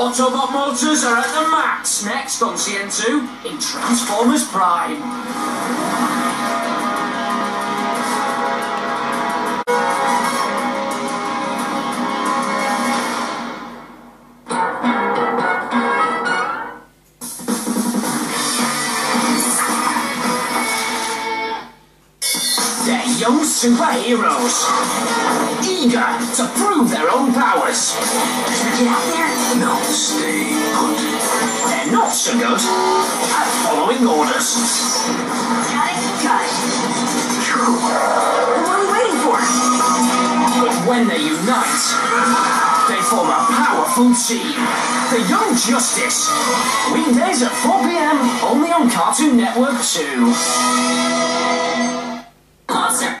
Autobot motors are at the max next on CN2 in Transformers Prime. Young superheroes, eager to prove their own powers. Should we get out there? Stay put. They're not so good at following orders. Got it? Got it. What are we waiting for? But when they unite, they form a powerful team. The Young Justice. Weekdays at 4 p.m. only on Cartoon Network 2.